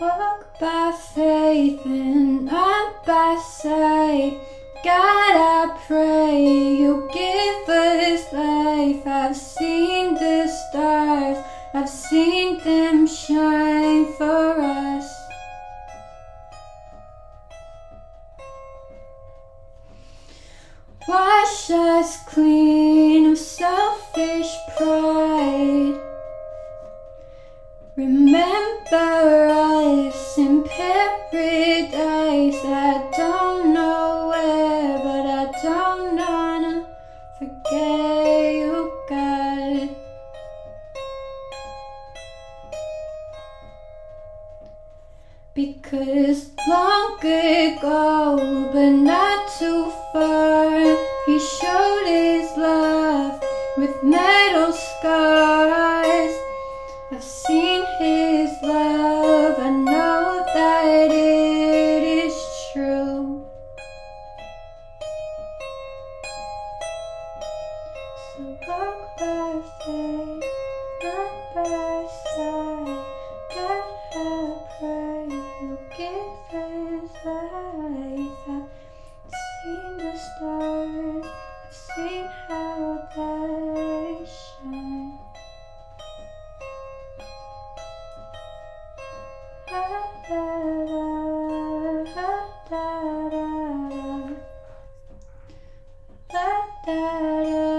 Walk by faith and not by sight. God, I pray you give us life. I've seen the stars, I've seen them shine for us. Wash us clean Remember us in paradise. I don't know where, but I don't wanna forget you, God. Because long ago, but not too far, he showed his love with metal scars. I've seen So walk by faith, not by sight. God, I pray you give his life. I've seen the stars, I've seen how they shine. Da, da, da, da, da, da. Da, da, da,